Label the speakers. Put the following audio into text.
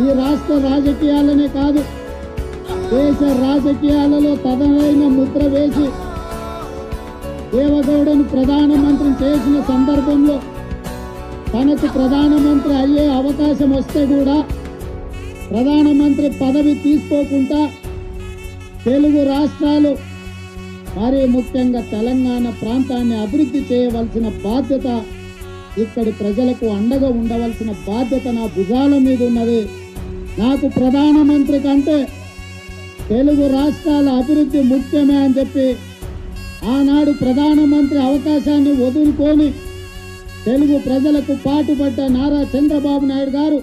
Speaker 1: ఈ రాష్ట్ర రాజకీయాలనే కాదు. దేశ రాజకీయాలలో తదనైన ముద్ర వేసి దేవగౌడను ప్రధానమంత్రి చేసిన సందర్భంలో తనకు ప్రధానమంత్రి అయ్యే అవకాశం వస్తే కూడా ప్రధానమంత్రి పదవి తీసుకోకుండా తెలుగు రాష్ట్రాలు మరీ ముఖ్యంగా తెలంగాణ ప్రాంతాన్ని అభివృద్ధి చేయవలసిన బాధ్యత ఇక్కడి ప్రజలకు అండగా ఉండవలసిన బాధ్యత నా భుజాల మీద ఉన్నది. నాకు ప్రధానమంత్రి కంటే తెలుగు రాష్ట్రాల అభివృద్ధి ముఖ్యమే అని చెప్పి ఆనాడు ప్రధానమంత్రి అవకాశాన్ని వదులుకొని తెలుగు ప్రజలకు పాటుపడ్డ నారా చంద్రబాబు నాయుడు గారు